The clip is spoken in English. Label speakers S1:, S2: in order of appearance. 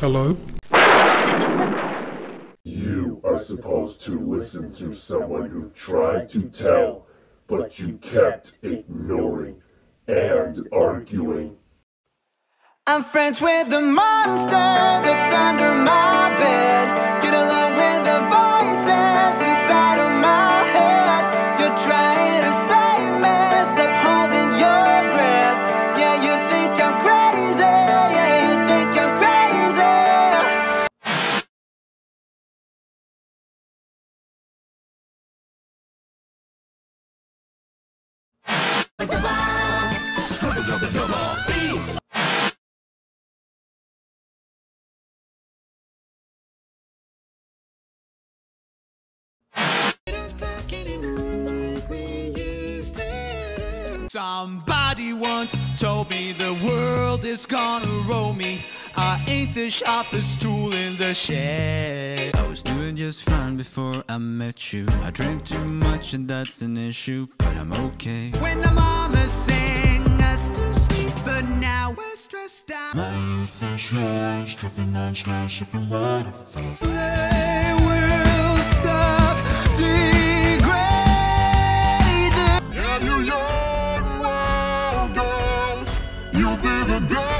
S1: Hello?
S2: You are supposed to listen to someone who tried to tell, but you kept ignoring and arguing.
S3: I'm friends with the monster that's under my
S4: Somebody once told me the world is gonna roll me. I ain't the sharpest tool in the shed. I was doing just fine before I met you. I drank too much and that's an issue, but I'm okay. When the mama sang us to sleep, but now we're stressed out. My youth is yours, tripping on stars, sipping water. They will stop degrading.
S2: Yeah, you young wild girls, you'll be the death